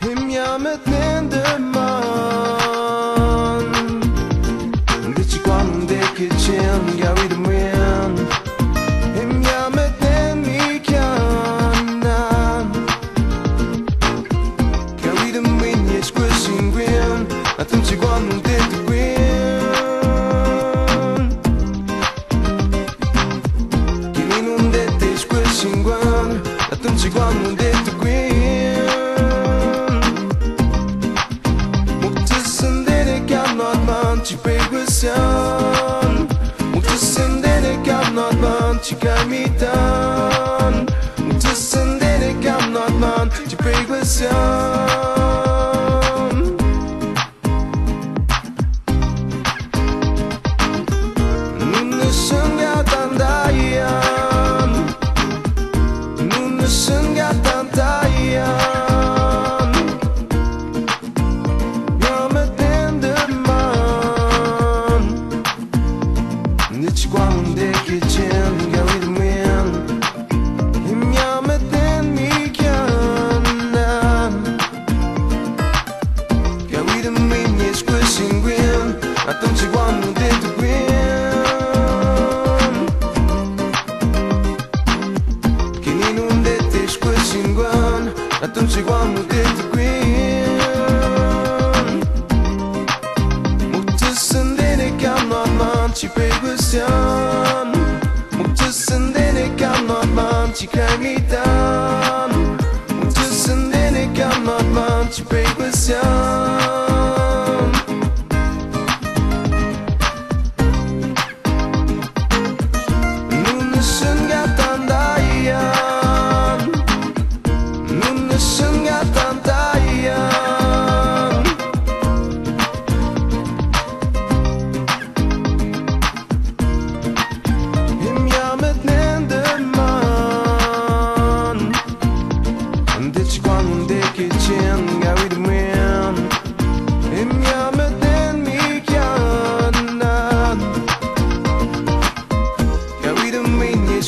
Himyamet man Dici quando è che c'è un gawi de mwen Himyamet mi kana Gawi de mwen yes question gwen Atum ci quando è de gwen Kini nun de te question gwen Atum ci quando è de gwen Atum ci quando è de gwen Muhtasındere kamnatman çipegüsyan Muhtasındere kamnatman çikamitan Muhtasındere kamnatman çipegüsyan